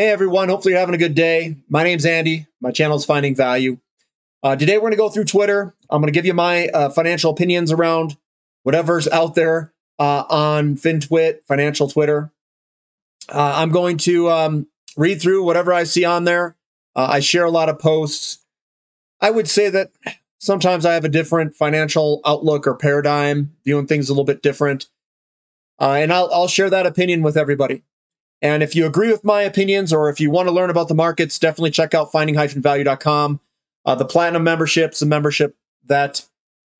Hey everyone, hopefully you're having a good day. My name's Andy. My channel is Finding Value. Uh, today we're going to go through Twitter. I'm going to give you my uh, financial opinions around whatever's out there uh, on FinTwit, financial Twitter. Uh, I'm going to um, read through whatever I see on there. Uh, I share a lot of posts. I would say that sometimes I have a different financial outlook or paradigm, viewing things a little bit different. Uh, and I'll, I'll share that opinion with everybody. And if you agree with my opinions or if you want to learn about the markets, definitely check out finding-value.com. Uh, the platinum membership is a membership that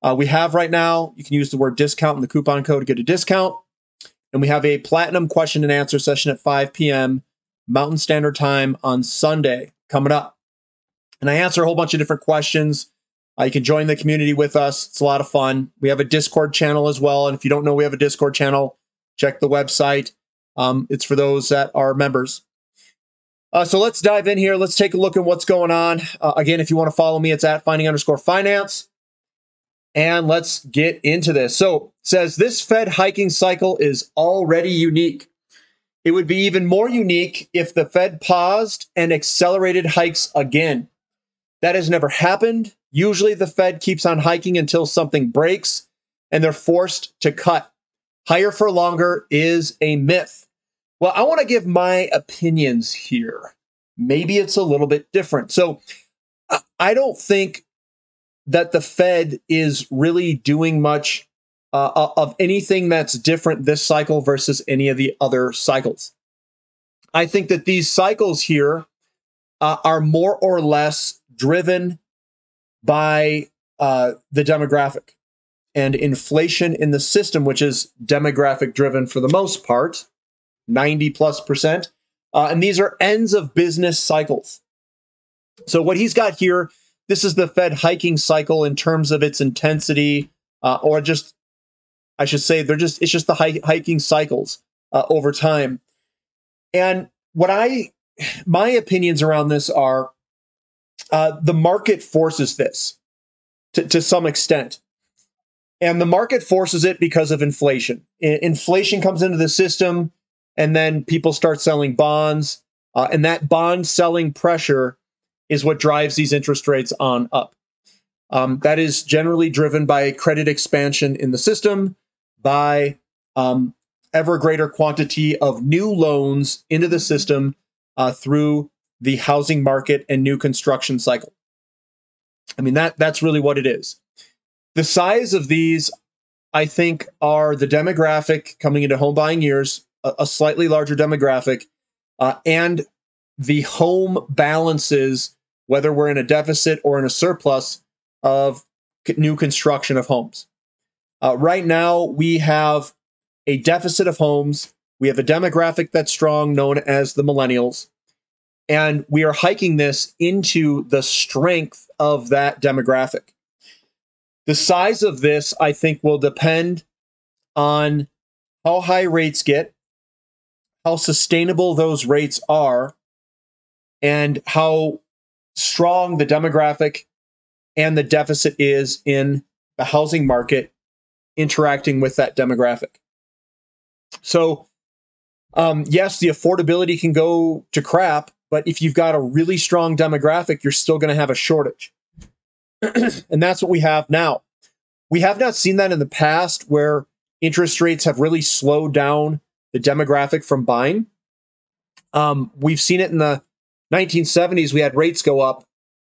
uh, we have right now. You can use the word discount in the coupon code to get a discount. And we have a platinum question and answer session at 5 p.m. Mountain Standard Time on Sunday coming up. And I answer a whole bunch of different questions. Uh, you can join the community with us. It's a lot of fun. We have a Discord channel as well. And if you don't know, we have a Discord channel, check the website. Um, it's for those that are members. Uh, so let's dive in here. Let's take a look at what's going on. Uh, again, if you want to follow me, it's at finding underscore finance. And let's get into this. So says this Fed hiking cycle is already unique. It would be even more unique if the Fed paused and accelerated hikes again. That has never happened. Usually the Fed keeps on hiking until something breaks and they're forced to cut. Higher for longer is a myth. Well, I want to give my opinions here. Maybe it's a little bit different. So I don't think that the Fed is really doing much uh, of anything that's different this cycle versus any of the other cycles. I think that these cycles here uh, are more or less driven by uh, the demographic and inflation in the system, which is demographic driven for the most part, 90 plus percent. Uh, and these are ends of business cycles. So, what he's got here, this is the Fed hiking cycle in terms of its intensity, uh, or just, I should say, they're just, it's just the hiking cycles uh, over time. And what I, my opinions around this are uh, the market forces this to, to some extent. And the market forces it because of inflation. I- inflation comes into the system, and then people start selling bonds. Uh, and that bond selling pressure is what drives these interest rates on up. Um, that is generally driven by credit expansion in the system, by um, ever greater quantity of new loans into the system uh, through the housing market and new construction cycle. I mean that that's really what it is. The size of these, I think, are the demographic coming into home buying years, a, a slightly larger demographic, uh, and the home balances, whether we're in a deficit or in a surplus of new construction of homes. Uh, right now, we have a deficit of homes. We have a demographic that's strong, known as the millennials. And we are hiking this into the strength of that demographic. The size of this, I think, will depend on how high rates get, how sustainable those rates are, and how strong the demographic and the deficit is in the housing market interacting with that demographic. So, um, yes, the affordability can go to crap, but if you've got a really strong demographic, you're still going to have a shortage. and that's what we have now. We have not seen that in the past where interest rates have really slowed down the demographic from buying. Um, we've seen it in the 1970s. We had rates go up,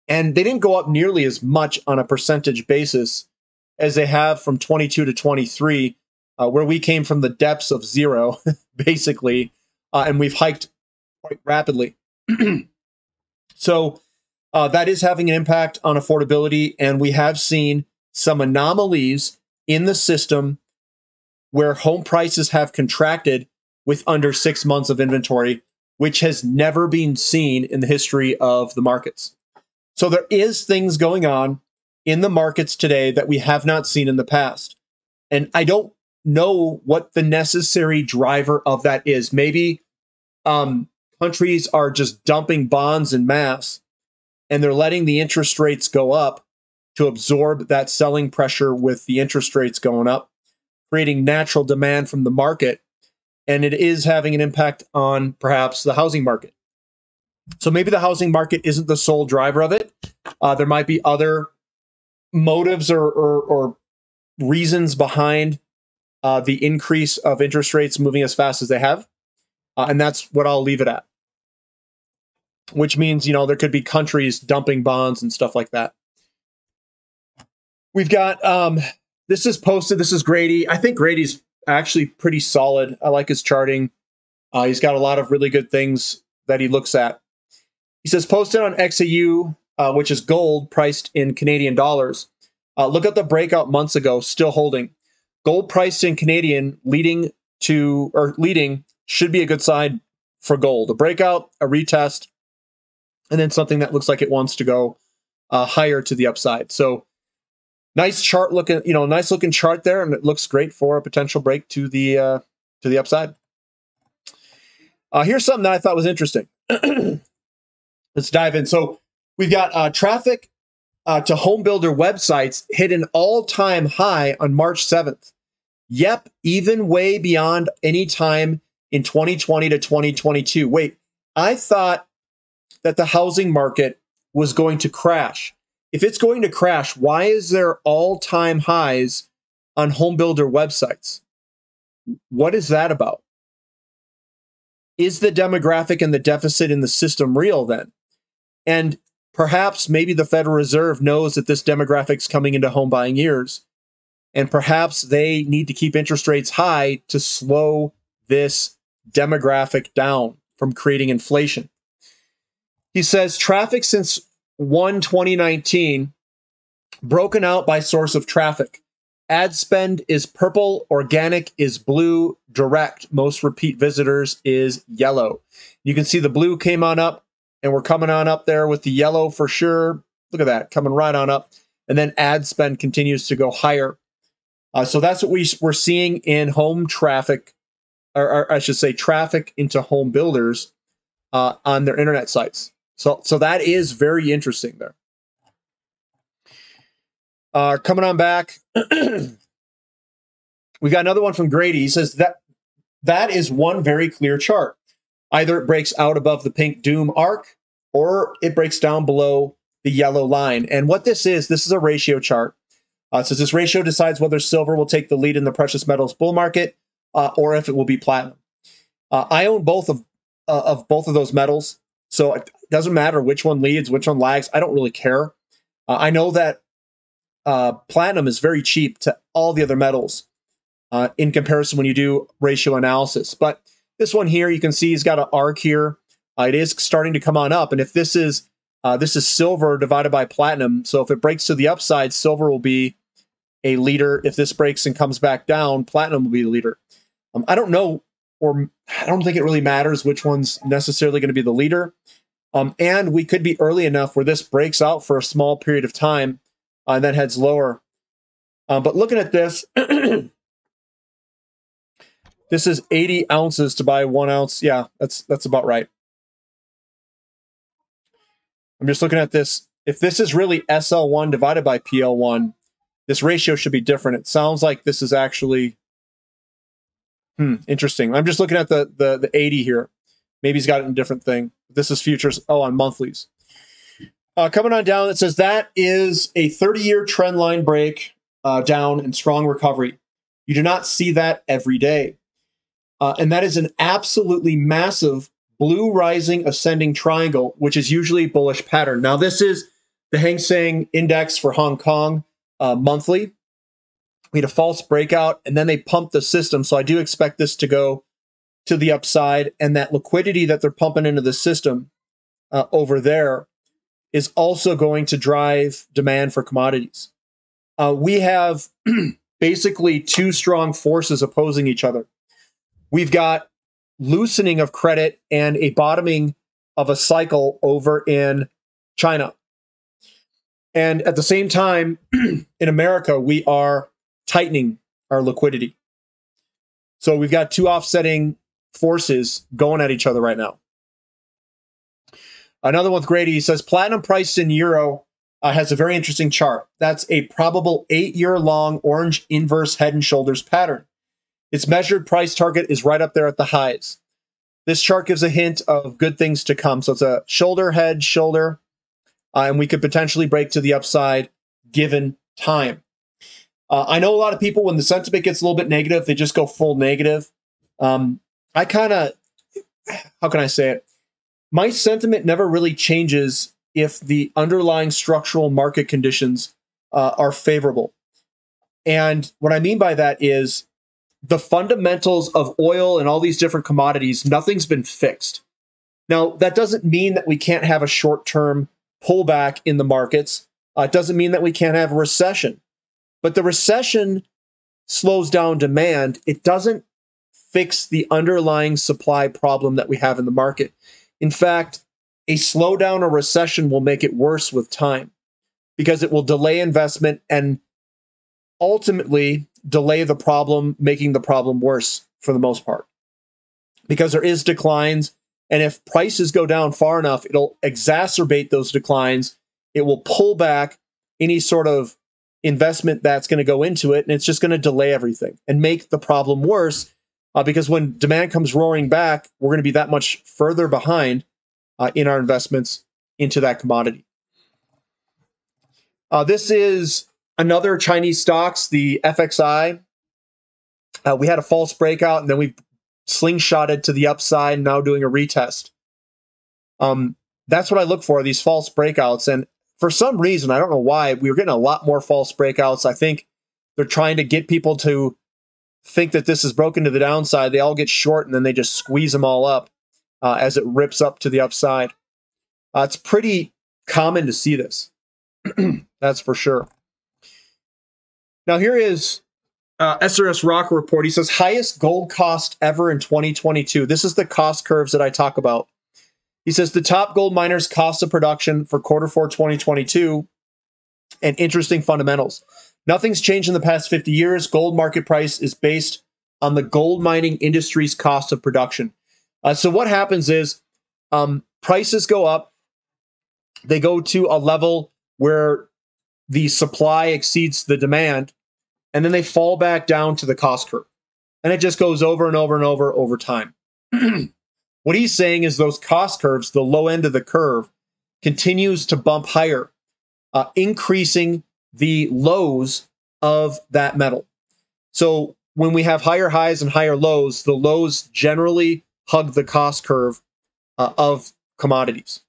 and they didn't go up nearly as much on a percentage basis as they have from 22 to 23, uh, where we came from the depths of zero, basically, uh, and we've hiked quite rapidly. so uh, that is having an impact on affordability, and we have seen some anomalies in the system where home prices have contracted with under six months of inventory, which has never been seen in the history of the markets. So there is things going on in the markets today that we have not seen in the past. And I don't know what the necessary driver of that is. Maybe um, countries are just dumping bonds in mass and they're letting the interest rates go up to absorb that selling pressure with the interest rates going up, creating natural demand from the market. And it is having an impact on perhaps the housing market. So maybe the housing market isn't the sole driver of it. Uh, there might be other motives or, or, or reasons behind uh, the increase of interest rates moving as fast as they have. Uh, and that's what I'll leave it at. Which means, you know, there could be countries dumping bonds and stuff like that. We've got um, this is posted. This is Grady. I think Grady's actually pretty solid. I like his charting. Uh, he's got a lot of really good things that he looks at. He says posted on XAU, uh, which is gold priced in Canadian dollars. Uh, look at the breakout months ago, still holding. Gold priced in Canadian, leading to or leading should be a good sign for gold. A breakout, a retest, and then something that looks like it wants to go uh, higher to the upside. So nice chart looking, you know, nice looking chart there, and it looks great for a potential break to the uh, to the upside. Uh, here's something that I thought was interesting. Let's dive in. So we've got uh, traffic uh, to home builder websites hit an all time high on March 7th. Yep, even way beyond any time in 2020 to 2022. Wait, I thought that the housing market was going to crash. If it's going to crash, why is there all time highs on home builder websites? What is that about? Is the demographic and the deficit in the system real then? And perhaps maybe the Federal Reserve knows that this demographic's coming into home buying years. And perhaps they need to keep interest rates high to slow this demographic down from creating inflation. He says traffic since 1 2019 broken out by source of traffic. Ad spend is purple, organic is blue, direct, most repeat visitors is yellow. You can see the blue came on up and we're coming on up there with the yellow for sure. Look at that, coming right on up. And then ad spend continues to go higher. Uh, so that's what we, we're seeing in home traffic, or, or I should say, traffic into home builders uh, on their internet sites. So, so that is very interesting there. Uh, coming on back, we got another one from Grady. He says that that is one very clear chart. Either it breaks out above the pink doom arc or it breaks down below the yellow line. And what this is, this is a ratio chart. Uh, so this ratio decides whether silver will take the lead in the precious metals bull market uh, or if it will be platinum. Uh, I own both of uh, of both of those metals, so doesn't matter which one leads, which one lags. I don't really care. Uh, I know that uh, platinum is very cheap to all the other metals in comparison when you do ratio analysis, but this one here, you can see he's got an arc here. Uh, it is starting to come on up. And if this is uh, this is silver divided by platinum, so if it breaks to the upside, silver will be a leader. If this breaks and comes back down, platinum will be the leader. Um, I don't know, or I don't think it really matters which one's necessarily going to be the leader. Um, and we could be early enough where this breaks out for a small period of time uh, and then heads lower. Um, but looking at this, This is 80 ounces to buy one ounce. Yeah, that's that's about right. I'm just looking at this. If this is really SL1 divided by PL1, this ratio should be different. It sounds like this is actually hmm, interesting. I'm just looking at the, the, the 80 here. Maybe he's got it in a different thing. This is futures. Oh, on monthlies. Uh, coming on down, it says that is a 30 year trend line break uh, down and strong recovery. You do not see that every day. Uh, and that is an absolutely massive blue rising ascending triangle, which is usually a bullish pattern. Now, this is the Hang Seng Index for Hong Kong uh, monthly. We had a false breakout, and then they pumped the system. So I do expect this to go to the upside, and that liquidity that they're pumping into the system uh, over there is also going to drive demand for commodities. Uh, we have basically two strong forces opposing each other we've got loosening of credit and a bottoming of a cycle over in China. And at the same time, in America, we are tightening our liquidity. So we've got two offsetting forces going at each other right now. Another one with Grady he says platinum price in euro uh, has a very interesting chart. That's a probable eight year long orange inverse head and shoulders pattern. Its measured price target is right up there at the highs. this chart gives a hint of good things to come. So it's a shoulder, head, shoulder, uh, and we could potentially break to the upside given time. Uh, I know a lot of people, when the sentiment gets a little bit negative, they just go full negative. Um, I kind of, how can I say it? My sentiment never really changes if the underlying structural market conditions uh, are favorable. And what I mean by that is the fundamentals of oil and all these different commodities, nothing's been fixed. Now, that doesn't mean that we can't have a short term pullback in the markets. Uh, it doesn't mean that we can't have a recession. But the recession slows down demand. It doesn't fix the underlying supply problem that we have in the market. In fact, a slowdown or recession will make it worse with time because it will delay investment and ultimately delay the problem, making the problem worse for the most part. Because there is declines, and if prices go down far enough, it'll exacerbate those declines. It will pull back any sort of investment that's going to go into it, and it's just going to delay everything and make the problem worse. Uh, because when demand comes roaring back, we're going to be that much further behind uh, in our investments into that commodity. Uh, this is another Chinese stocks, the FXI. Uh, we had a false breakout and then we slingshotted to the upside, now doing a retest. Um, that's what I look for, these false breakouts. And for some reason, I don't know why, we were getting a lot more false breakouts. I think they're trying to get people to think that this is broken to the downside. They all get short and then they just squeeze them all up uh, as it rips up to the upside. Uh, it's pretty common to see this. That's for sure. Now, here is uh, SRSrocco report. He says highest gold cost ever in 2022. This is the cost curves that I talk about. He says the top gold miners' cost of production for quarter four 2022 and interesting fundamentals. Nothing's changed in the past 50 years. Gold market price is based on the gold mining industry's cost of production. Uh, so what happens is um, prices go up. They go to a level where the supply exceeds the demand, and then they fall back down to the cost curve. And it just goes over and over and over over time. what he's saying is those cost curves, the low end of the curve, continues to bump higher, uh, increasing the lows of that metal. So when we have higher highs and higher lows, the lows generally hug the cost curve uh, of commodities.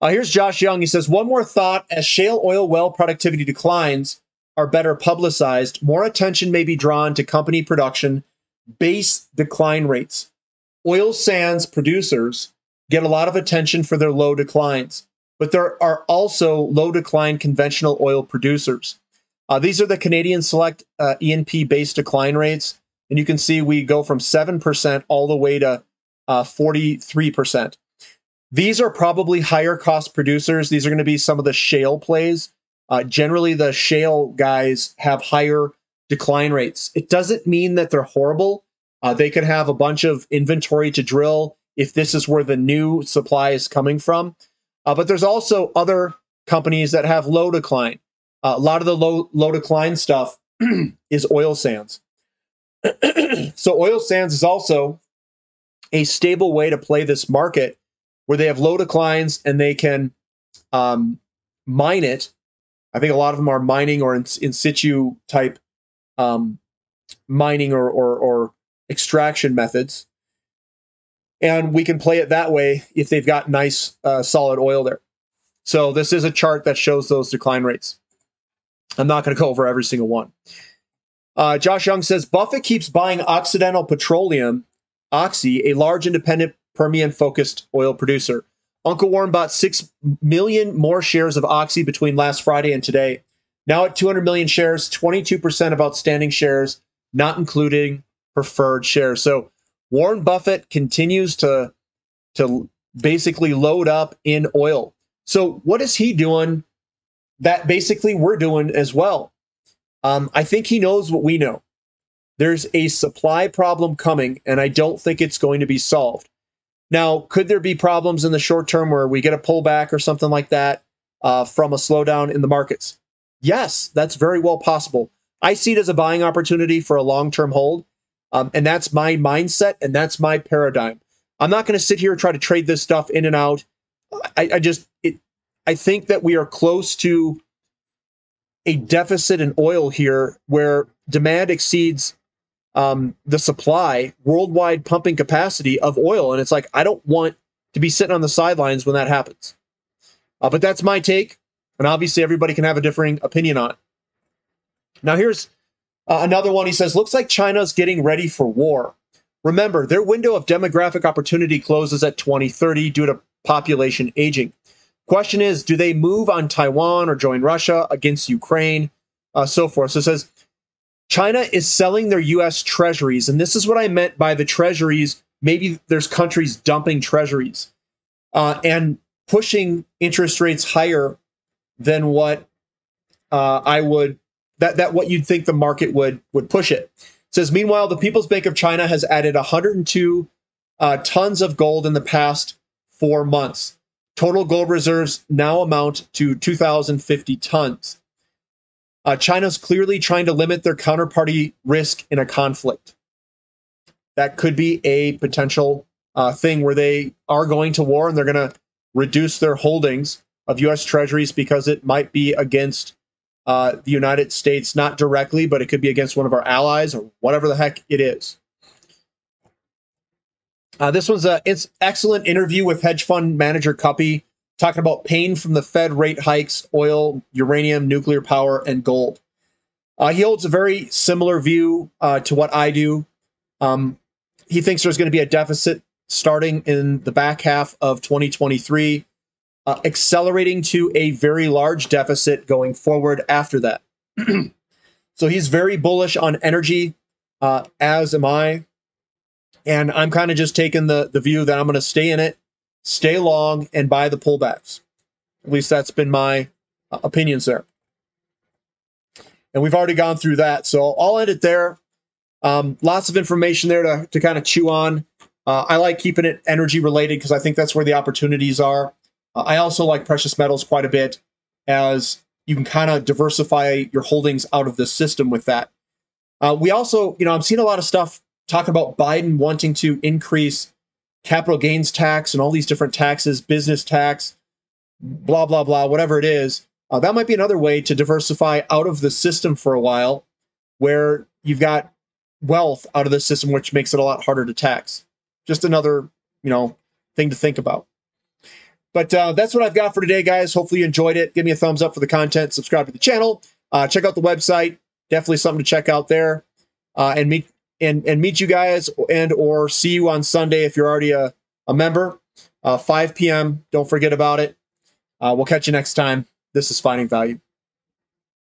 Uh, here's Josh Young. He says, One more thought as shale oil well productivity declines are better publicized, more attention may be drawn to company production base decline rates. Oil sands producers get a lot of attention for their low declines, but there are also low decline conventional oil producers. Uh, these are the Canadian Select uh, E&P base decline rates. And you can see we go from 7% all the way to uh, 43%. These are probably higher cost producers. These are going to be some of the shale plays. Uh, generally, the shale guys have higher decline rates. It doesn't mean that they're horrible. Uh, they could have a bunch of inventory to drill if this is where the new supply is coming from. Uh, but there's also other companies that have low decline. Uh, a lot of the low low decline stuff is oil sands. so oil sands is also a stable way to play this market where they have low declines and they can um, mine it. I think a lot of them are mining or in, in situ type um, mining or, or, or extraction methods. And we can play it that way if they've got nice uh, solid oil there. So this is a chart that shows those decline rates. I'm not going to go over every single one. Uh, Josh Young says Buffett keeps buying Occidental Petroleum, Oxy, a large independent Permian focused oil producer. Uncle Warren bought 6 million more shares of Oxy between last Friday and today. Now at 200 million shares, 22% of outstanding shares, not including preferred shares. So Warren Buffett continues to, to basically load up in oil. So what is he doing that basically we're doing as well? Um, I think he knows what we know. There's a supply problem coming, and I don't think it's going to be solved. Now, could there be problems in the short term where we get a pullback or something like that uh, from a slowdown in the markets? Yes, that's very well possible. I see it as a buying opportunity for a long term hold. Um, and that's my mindset and that's my paradigm. I'm not going to sit here and try to trade this stuff in and out. I, I just, it, I think that we are close to a deficit in oil here where demand exceeds um, the supply, worldwide pumping capacity of oil. And it's like, I don't want to be sitting on the sidelines when that happens. Uh, but that's my take. And obviously, everybody can have a differing opinion on it. Now, here's uh, another one. He says, looks like China's getting ready for war. Remember, their window of demographic opportunity closes at 2030 due to population aging. Question is, do they move on Taiwan or join Russia against Ukraine, uh, so forth? So it says China is selling their U.S. treasuries, and this is what I meant by the treasuries. Maybe there's countries dumping treasuries uh, and pushing interest rates higher than what uh, I would that that what you'd think the market would would push it. it says meanwhile, the People's Bank of China has added 102 uh, tons of gold in the past four months. Total gold reserves now amount to 2,050 tons. Uh, China's clearly trying to limit their counterparty risk in a conflict. That could be a potential uh, thing where they are going to war and they're going to reduce their holdings of U.S. treasuries because it might be against uh, the United States, not directly, but it could be against one of our allies or whatever the heck it is. Uh, this was an excellent interview with hedge fund manager Kuppy, talking about pain from the Fed rate hikes, oil, uranium, nuclear power, and gold. Uh, he holds a very similar view uh, to what I do. Um, he thinks there's going to be a deficit starting in the back half of 2023, uh, accelerating to a very large deficit going forward after that. so he's very bullish on energy, uh, as am I. And I'm kind of just taking the, the view that I'm going to stay in it, stay long, and buy the pullbacks. At least that's been my uh, opinions there. And we've already gone through that. So I'll end it there. Um, lots of information there to, to kind of chew on. Uh, I like keeping it energy related because I think that's where the opportunities are. Uh, I also like precious metals quite a bit as you can kind of diversify your holdings out of the system with that. Uh, we also, you know, I'm seeing a lot of stuff talking about Biden wanting to increase capital gains tax and all these different taxes, business tax, blah, blah, blah, whatever it is. Uh, that might be another way to diversify out of the system for a while where you've got wealth out of the system, which makes it a lot harder to tax. Just another, you know, thing to think about. But uh, that's what I've got for today, guys. Hopefully you enjoyed it. Give me a thumbs up for the content. Subscribe to the channel. Uh, check out the website. Definitely something to check out there. Uh, and meet and and meet you guys and or see you on Sunday if you're already a, a member. Uh, 5 p.m. Don't forget about it. Uh, we'll catch you next time. This is Finding Value.